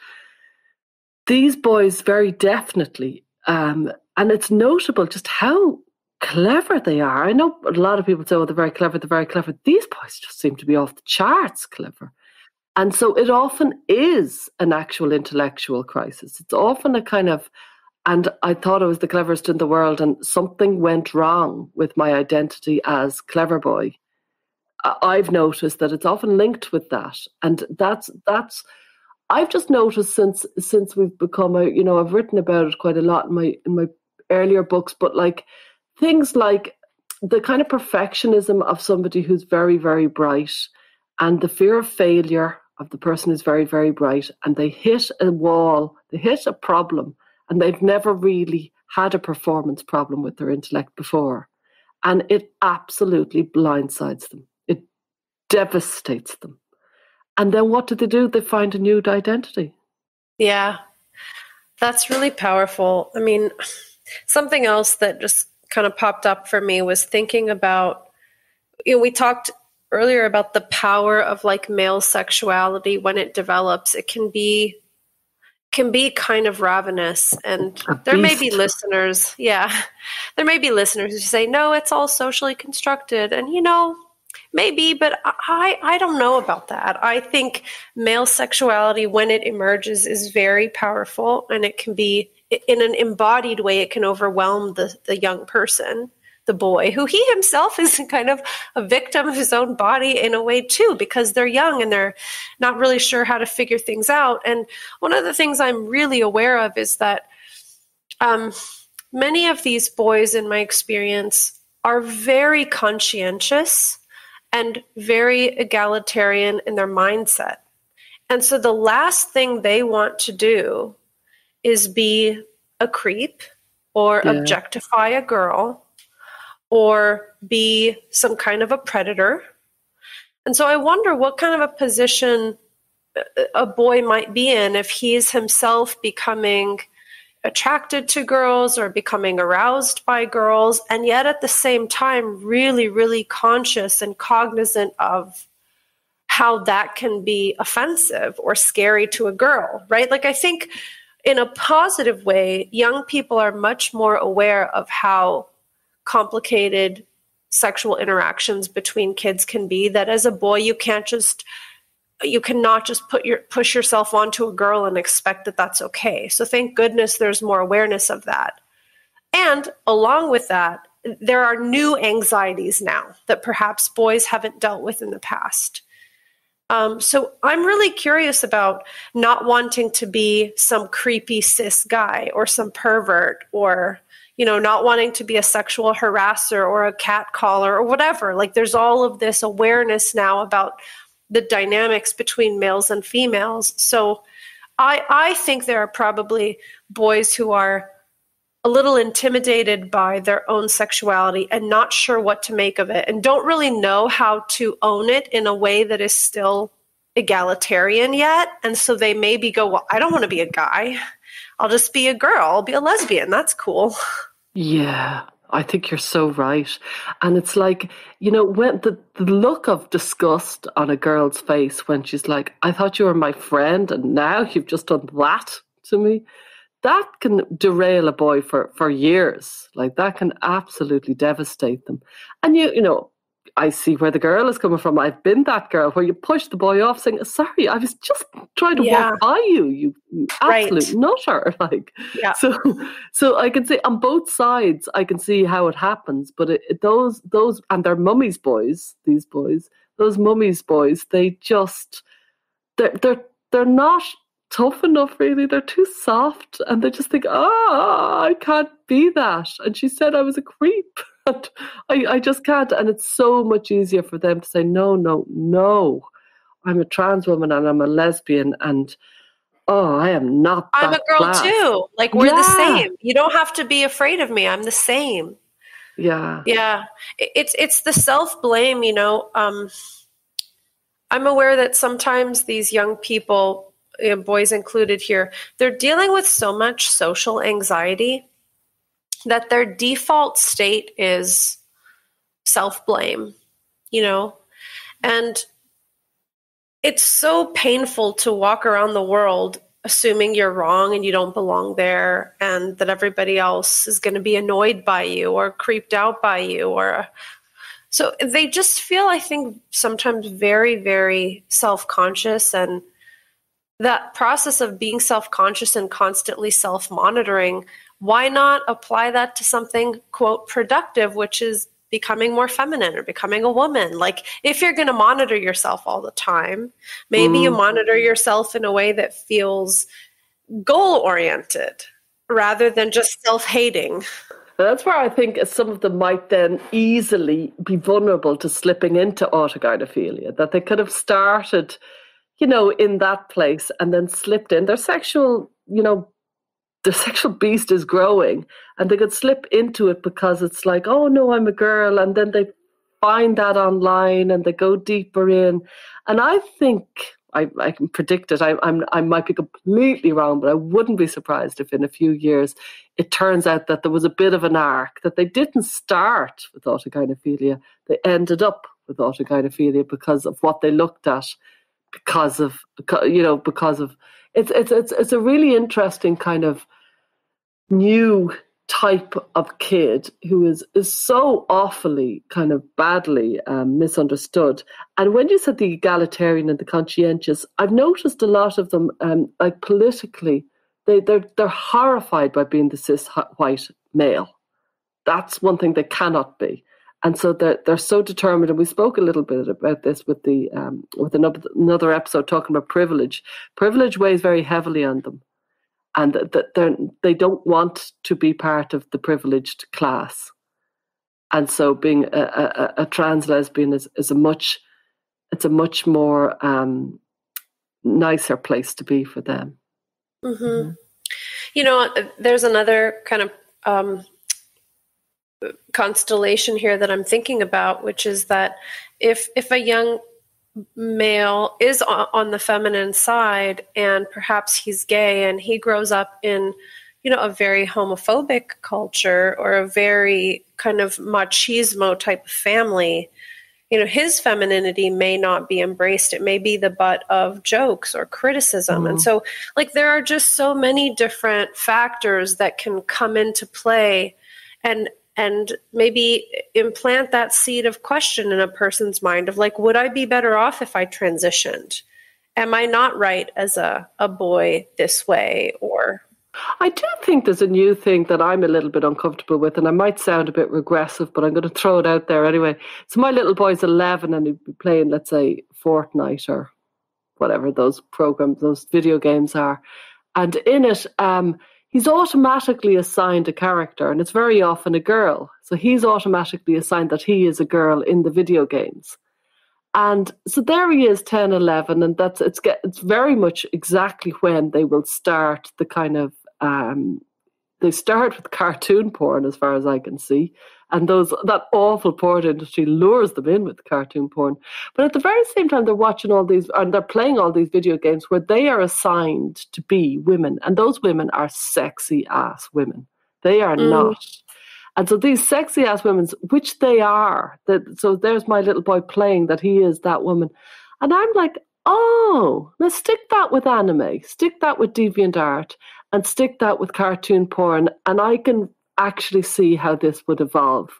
these boys very definitely, um, and it's notable just how clever they are. I know a lot of people say, oh, they're very clever, they're very clever. These boys just seem to be off the charts clever. And so it often is an actual intellectual crisis. It's often a kind of, and I thought I was the cleverest in the world, and something went wrong with my identity as clever boy. I've noticed that it's often linked with that, and that's that's. I've just noticed since since we've become a, you know, I've written about it quite a lot in my in my earlier books, but like things like the kind of perfectionism of somebody who's very very bright, and the fear of failure of the person who's very very bright, and they hit a wall, they hit a problem, and they've never really had a performance problem with their intellect before, and it absolutely blindsides them it devastates them. And then what do they do? They find a new identity. Yeah, that's really powerful. I mean, something else that just kind of popped up for me was thinking about, you know, we talked earlier about the power of like male sexuality when it develops. It can be can be kind of ravenous and there may be listeners yeah there may be listeners who say no it's all socially constructed and you know Maybe, but I, I don't know about that. I think male sexuality, when it emerges, is very powerful and it can be, in an embodied way, it can overwhelm the, the young person, the boy, who he himself is kind of a victim of his own body in a way too, because they're young and they're not really sure how to figure things out. And one of the things I'm really aware of is that um, many of these boys, in my experience, are very conscientious and very egalitarian in their mindset. And so the last thing they want to do is be a creep or yeah. objectify a girl or be some kind of a predator. And so I wonder what kind of a position a boy might be in if he's himself becoming attracted to girls or becoming aroused by girls, and yet at the same time, really, really conscious and cognizant of how that can be offensive or scary to a girl, right? Like, I think in a positive way, young people are much more aware of how complicated sexual interactions between kids can be. That as a boy, you can't just you cannot just put your push yourself onto a girl and expect that that's okay. So thank goodness there's more awareness of that. And along with that, there are new anxieties now that perhaps boys haven't dealt with in the past. Um, so I'm really curious about not wanting to be some creepy cis guy or some pervert or you know not wanting to be a sexual harasser or a cat caller or whatever. Like there's all of this awareness now about the dynamics between males and females. So I I think there are probably boys who are a little intimidated by their own sexuality and not sure what to make of it and don't really know how to own it in a way that is still egalitarian yet. And so they maybe go, Well, I don't want to be a guy. I'll just be a girl. I'll be a lesbian. That's cool. Yeah. I think you're so right. And it's like, you know, when the, the look of disgust on a girl's face when she's like, I thought you were my friend and now you've just done that to me, that can derail a boy for, for years. Like that can absolutely devastate them. And you, you know, I see where the girl is coming from. I've been that girl where you push the boy off saying, Sorry, I was just trying to Yeah. walk by you, you you Right. absolute nutter. Like Yeah. so so I can see on both sides I can see how it happens. But it, it- those those and they're mummies boys, these boys, those mummies boys, they just they're they're they're not tough enough really. They're too soft and they just think, ah, I can't be that. And she said I was a creep. And I, I just can't. And it's so much easier for them to say, no, no, no. I'm a trans woman and I'm a lesbian and oh, I am not I'm a girl class." too. Like we're the same. You don't have to be afraid of me. I'm the same. Yeah. Yeah, it's it's the self blame. You know, um, I'm aware that sometimes these young people, you know, boys included here, they're dealing with so much social anxiety that their default state is self blame. You know, and it's so painful to walk around the world assuming you're wrong and you don't belong there and that everybody else is going to be annoyed by you or creeped out by you or so they just feel i think sometimes very very self-conscious and that process of being self-conscious and constantly self-monitoring why not apply that to something quote productive which is becoming more feminine or becoming a woman like if you're going to monitor yourself all the time maybe you Mm. monitor yourself in a way that feels goal oriented rather than just self-hating that's where I think some of them might then easily be vulnerable to slipping into autogynephilia, that they could have started, you know, in that place and then slipped in. Their sexual, you know, their sexual beast is growing and they could slip into it because it's like, oh no, I'm a girl. And then they find that online and they go deeper in. And I think I, I can predict it. I, I'm, I might be completely wrong, but I wouldn't be surprised if in a few years it turns out that there was a bit of an arc, that they didn't start with autogynephilia. They ended up with autogynephilia because of what they looked at, because of, you know, because of, it's, it's, it's, it's a really interesting kind of new type of kid who is is so awfully kind of badly um, misunderstood. And when you said the egalitarian and the conscientious, I've noticed a lot of them, um, like politically, they they're they're horrified by being the cis white male. That's one thing they cannot be. And so they're they're so determined, and we spoke a little bit about this with the um, with another another episode talking about privilege. Privilege weighs very heavily on them, and that they're they don't want to be part of the privileged class. And so, being a, a, a- trans lesbian is, is a much it's a much more um, nicer place to be for them. mm-hmm You know, there's another kind of um, constellation here that I'm thinking about, which is that if if a young male is on, the feminine side and perhaps he's gay and he grows up in you know a very homophobic culture or a very kind of machismo type of family. You know his femininity may not be embraced. It may be the butt of jokes or criticism. And Mhm. so like there are just so many different factors that can come into play. And and maybe implant that seed of question in a person's mind of like would i be better off if i transitioned? Am i not right as a, a boy this way? Or I do think there's a new thing that I'm a little bit uncomfortable with, and I might sound a bit regressive, but I'm going to throw it out there anyway. So my little boy's 11, and he'd be playing, let's say, Fortnite or whatever those programs, those video games are, and in it, um, he's automatically assigned a character, and it's very often a girl. So he's automatically assigned that he is a girl in the video games. And so there he is, 10, 11, and that's it's it's very much exactly when they will start the kind of um, they start with cartoon porn, as far as I can see, and those that awful porn industry lures them in with cartoon porn. But at the very same time, they're watching all these and they're playing all these video games where they are assigned to be women, and those women are sexy ass women. They are Mm. not. And so these sexy ass women, which they are, that so there's my little boy playing that he is that woman. And I'm like, oh, now stick that with anime, stick that with DeviantArt, and stick that with cartoon porn, and I can actually see how this would evolve.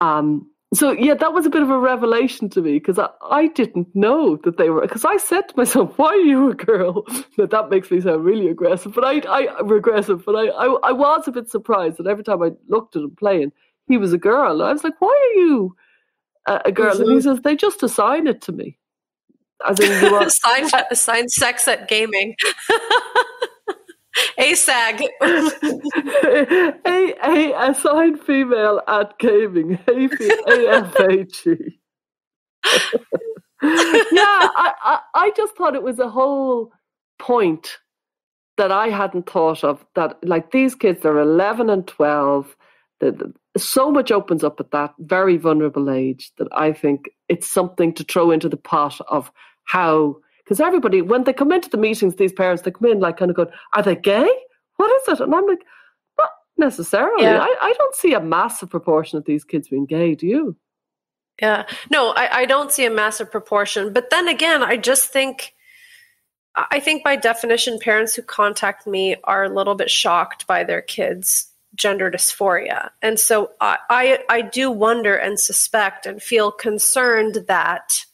Um, so yeah, that was a bit of a revelation to me because I, I didn't know that they were. Because I said to myself, "Why are you a girl?" Now, that makes me sound really aggressive, but I, I regressive. But I, I, I was a bit surprised that every time I looked at him playing, he was a girl. I was like, "Why are you a, a girl?" Mm-hmm. And he says, "They just assign it to me." As in, you assign, assign sex at gaming. ASAG. a, a assigned female at gaming. AFHE. yeah, I, I, I just thought it was a whole point that I hadn't thought of. That like these kids, they're eleven and twelve. The, the, so much opens up at that very vulnerable age that I think it's something to throw into the pot of how because everybody, when they come into the meetings, these parents, they come in like kind of going, Are they gay? What is it? And I'm like, Not necessarily. Yeah. I, I don't see a massive proportion of these kids being gay, do you? Yeah. No, I, I don't see a massive proportion. But then again, I just think I think by definition, parents who contact me are a little bit shocked by their kids' gender dysphoria. And so I, I, I do wonder and suspect and feel concerned that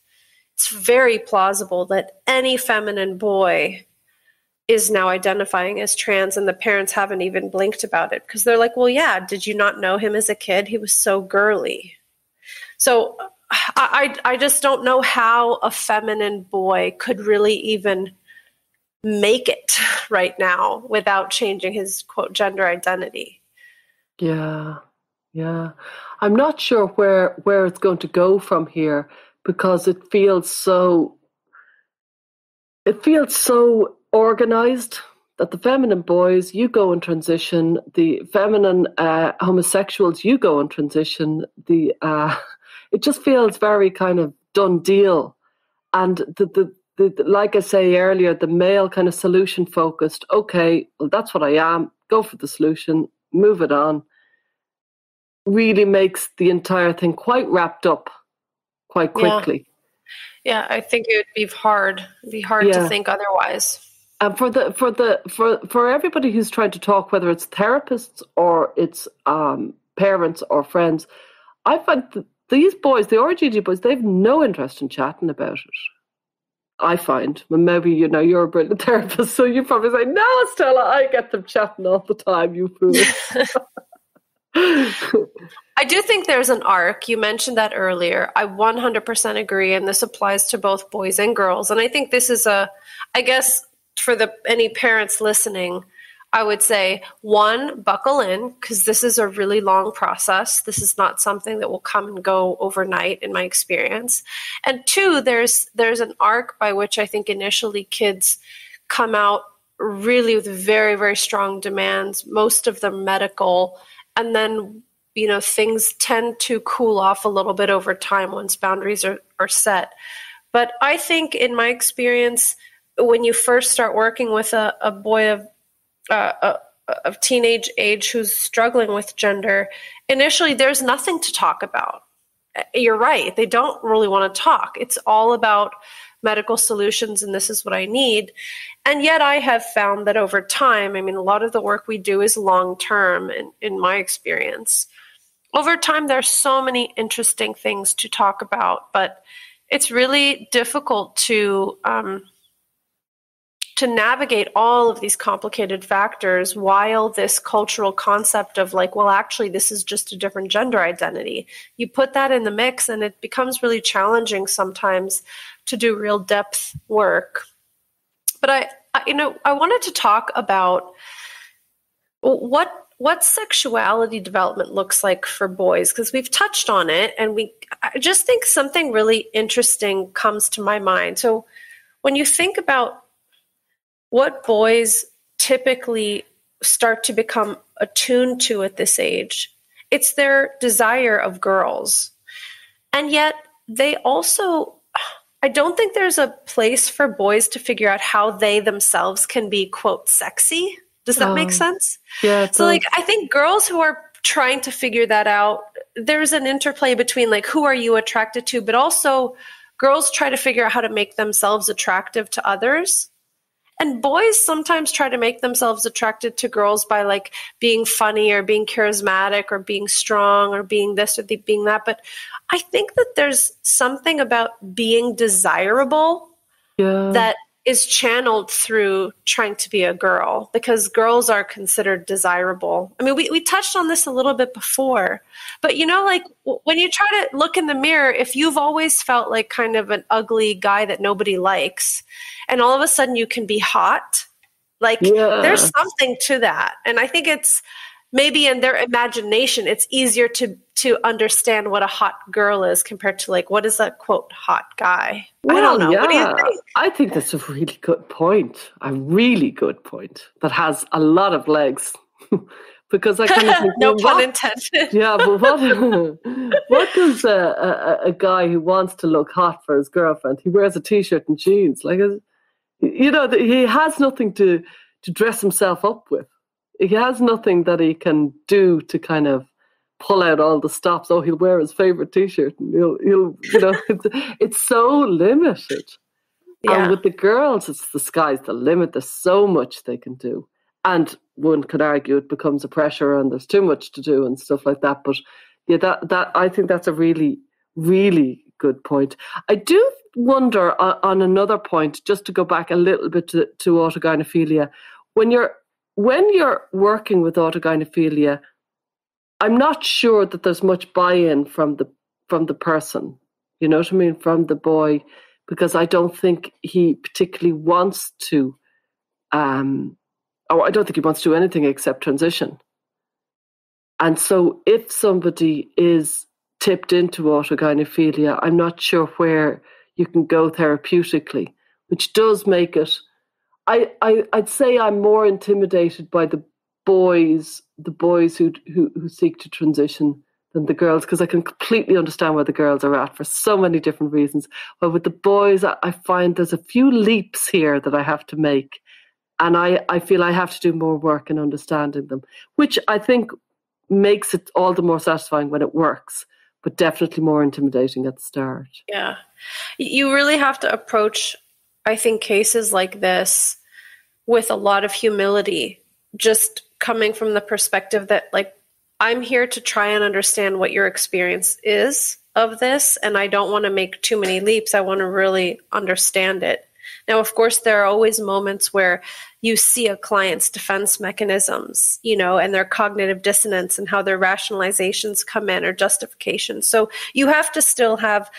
it's very plausible that any feminine boy is now identifying as trans and the parents haven't even blinked about it because they're like well yeah did you not know him as a kid? He was so girly. So I, I just don't know how a feminine boy could really even make it right now without changing his quote gender identity. Yeah yeah. I'm not sure where where it's going to go from here because it feels so it feels so organized that the feminine boys you go in transition the feminine uh, homosexuals you go in transition the uh, it just feels very kind of done deal and the, the the, like I say earlier, the male kind of solution focused. Okay, well, that's what I am. Go for the solution. Move it on. Really makes the entire thing quite wrapped up quite quickly. Yeah, yeah I think it would be hard. It'd be hard yeah. to think otherwise. And for the for the for for everybody who's trying to talk, whether it's therapists or it's um, parents or friends, I find these boys, the RGD boys, they have no interest in chatting about it. I find. Well, maybe you know you're a brilliant therapist, so you probably say, "No, Stella, I get them chatting all the time." You fool. I do think there's an arc. You mentioned that earlier. I 100% agree, and this applies to both boys and girls. And I think this is a, I guess, for the any parents listening, I would say one, buckle in because this is a really long process. This is not something that will come and go overnight, in my experience. And two, there's there's an arc by which I think initially kids come out really with very very strong demands. Most of them medical and then you know things tend to cool off a little bit over time once boundaries are, are set. But i think in my experience when you first start working with a, a boy of uh, a, of teenage age who's struggling with gender initially there's nothing to talk about. You're right they don't really want to talk. It's all about medical solutions and this is what I need. And yet I have found that over time, I mean, a lot of the work we do is long term in, in my experience. Over time, there's so many interesting things to talk about, but it's really difficult to um, to navigate all of these complicated factors while this cultural concept of like well actually this is just a different gender identity you put that in the mix and it becomes really challenging sometimes to do real depth work. But I, I you know, I wanted to talk about what what sexuality development looks like for boys because we've touched on it and we I just think something really interesting comes to my mind. So when you think about what boys typically start to become attuned to at this age, it's their desire of girls. And yet they also I don't think there's a place for boys to figure out how they themselves can be, quote, sexy. Does that make oh. sense? Yeah. So, like, I think girls who are trying to figure that out, there's an interplay between, like, who are you attracted to, but also girls try to figure out how to make themselves attractive to others. And boys sometimes try to make themselves attracted to girls by like being funny or being charismatic or being strong or being this or being that but i think that there's something about being desirable Yeah. that is channeled through trying to be a girl because girls are considered desirable. I mean, we, we touched on this a little bit before, but you know, like w- when you try to look in the mirror, if you've always felt like kind of an ugly guy that nobody likes, and all of a sudden you can be hot, like Yeah. there's something to that. And I think it's maybe in their imagination, it's easier to to understand what a hot girl is compared to like what is a quote hot guy. I don't know. Well, What do you think? I think that's a really good point. A really good point that has a lot of legs. because I kind of think, no well, pun what- intended. Yeah, but what what does a, a, a guy who wants to look hot for his girlfriend? He wears a t-shirt and jeans. Like, you know, he has nothing to to dress himself up with. He has nothing that he can do to kind of pull out all the stops. Oh, he'll wear his favorite t-shirt and he'll he'll you know it's, it's so limited. Yeah. And with the girls, it's the sky's the limit. There's so much they can do. And one could argue it becomes a pressure and there's too much to do and stuff like that. But yeah, that, that I think that's a really, really good point. I do wonder on, on another point, just to go back a little bit to, to autogynephilia. When you're when you're working with autogynephilia, I'm not sure that there's much buy-in from the from the person. You know what I mean? From the boy because I don't think he particularly wants to, um, or I don't think he wants to do anything except transition. And so, if somebody is tipped into autogynephilia, I'm not sure where you can go therapeutically, which does make it. I, I I'd say I'm more intimidated by the boys, the boys who who, who seek to transition than the girls because I can completely understand where the girls are at for so many different reasons. But with the boys, I, I find there's a few leaps here that I have to make. And I, I feel I have to do more work in understanding them, which I think makes it all the more satisfying when it works, but definitely more intimidating at the start. Yeah. You really have to approach, I think, cases like this with a lot of humility, just coming from the perspective that, like, I'm here to try and understand what your experience is of this, and I don't want to make too many leaps. I want to really understand it. Now, of course, there are always moments where you see a client's defense mechanisms, you know, and their cognitive dissonance and how their rationalizations come in or justifications. So you have to still have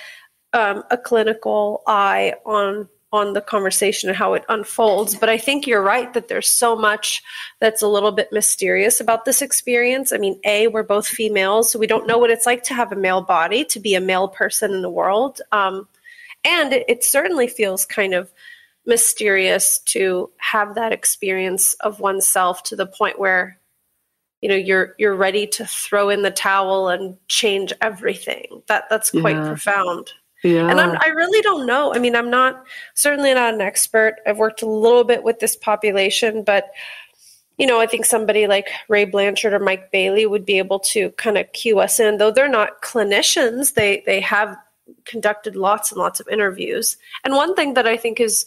um, a clinical eye on on the conversation and how it unfolds. But I think you're right that there's so much that's a little bit mysterious about this experience. I mean, A, we're both females, so we don't know what it's like to have a male body, to be a male person in the world. Um, and it, it certainly feels kind of mysterious to have that experience of oneself to the point where you know you're you're ready to throw in the towel and change everything that that's quite Yeah. profound Yeah. and I'm, I really don't know. I mean, I'm not certainly not an expert. I've worked a little bit with this population, but you know, I think somebody like Ray Blanchard or Mike Bailey would be able to kind of cue us in. Though they're not clinicians, they they have conducted lots and lots of interviews. And one thing that I think has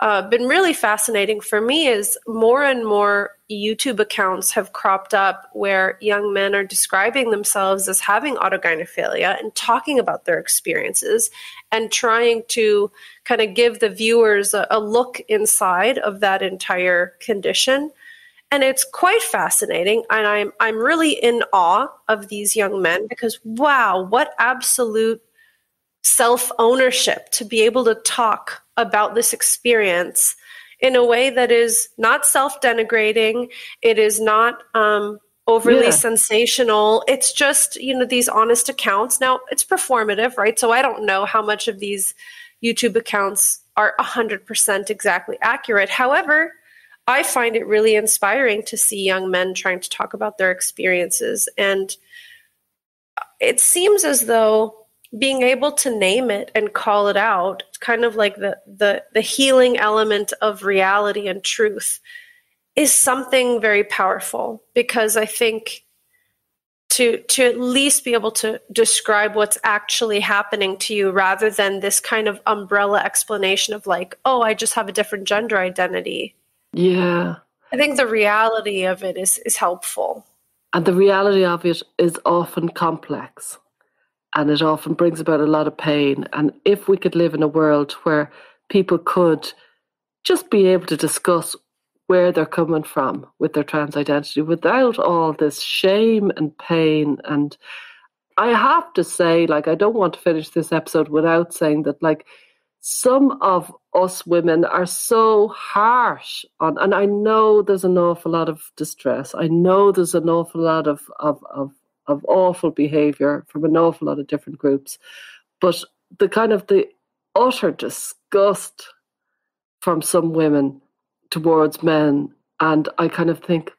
uh, been really fascinating for me is more and more YouTube accounts have cropped up where young men are describing themselves as having autogynephilia and talking about their experiences and trying to kind of give the viewers a, a look inside of that entire condition. And it's quite fascinating. And I'm, I'm really in awe of these young men because, wow, what absolute self ownership to be able to talk about this experience in a way that is not self denigrating. It is not um, overly Yeah. sensational. It's just, you know, these honest accounts. Now, it's performative, right? So I don't know how much of these YouTube accounts are 100% exactly accurate. However, I find it really inspiring to see young men trying to talk about their experiences. And it seems as though being able to name it and call it out it's kind of like the the the healing element of reality and truth is something very powerful because i think to to at least be able to describe what's actually happening to you rather than this kind of umbrella explanation of like oh i just have a different gender identity. Yeah. I think the reality of it is is helpful. And the reality of it is often complex and it often brings about a lot of pain and if we could live in a world where people could just be able to discuss where they're coming from with their trans identity without all this shame and pain. And I have to say, like, I don't want to finish this episode without saying that, like, some of us women are so harsh on, and I know there's an awful lot of distress. I know there's an awful lot of, of, of, of awful behavior from an awful lot of different groups. But the kind of the utter disgust from some women towards men. And I kind of think,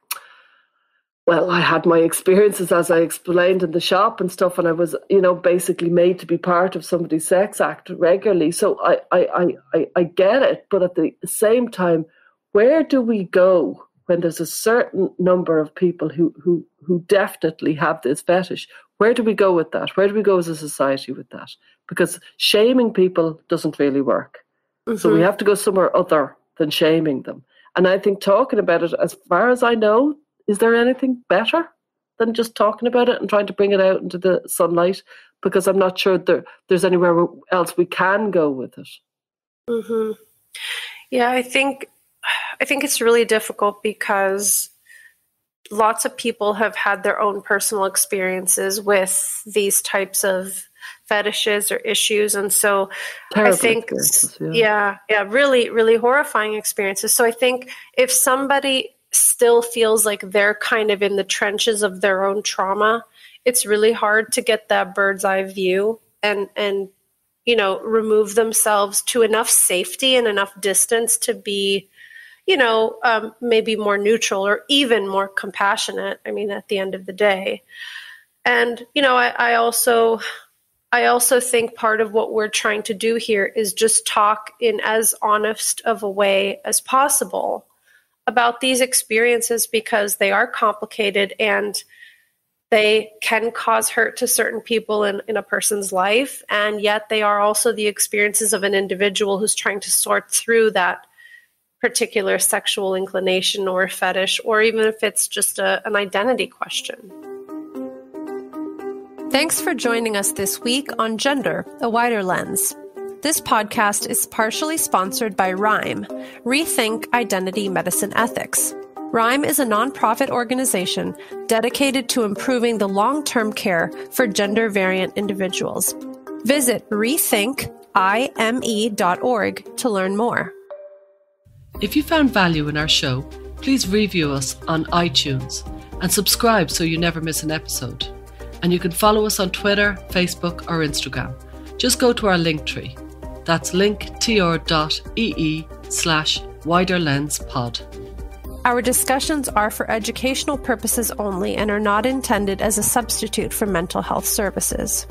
well, I had my experiences as I explained in the shop and stuff, and I was, you know, basically made to be part of somebody's sex act regularly. So I, I, I, I get it, but at the same time, where do we go when there's a certain number of people who who who definitely have this fetish? Where do we go with that? Where do we go as a society with that? Because shaming people doesn't really work. Mm-hmm. So we mm-hmm. have to go somewhere other than shaming them. And I think talking about it, as far as I know, is there anything better than just talking about it and trying to bring it out into the sunlight? Because I'm not sure there, there's anywhere else we can go with it. Mm-hmm. Yeah, I think I think it's really difficult because lots of people have had their own personal experiences with these types of fetishes or issues and so Terrible i think yeah. yeah yeah really really horrifying experiences so i think if somebody still feels like they're kind of in the trenches of their own trauma it's really hard to get that bird's eye view and and you know remove themselves to enough safety and enough distance to be you know um, maybe more neutral or even more compassionate i mean at the end of the day and you know I, I also I also think part of what we're trying to do here is just talk in as honest of a way as possible about these experiences because they are complicated and they can cause hurt to certain people in, in a person's life. And yet they are also the experiences of an individual who's trying to sort through that particular sexual inclination or fetish, or even if it's just a, an identity question. Thanks for joining us this week on Gender, a Wider Lens. This podcast is partially sponsored by RIME, Rethink Identity Medicine Ethics. RIME is a nonprofit organization dedicated to improving the long term care for gender variant individuals. Visit rethinkime.org to learn more. If you found value in our show, please review us on iTunes and subscribe so you never miss an episode and you can follow us on Twitter, Facebook, or Instagram. Just go to our link tree. That's linktr.ee slash widerlenspod. Our discussions are for educational purposes only and are not intended as a substitute for mental health services.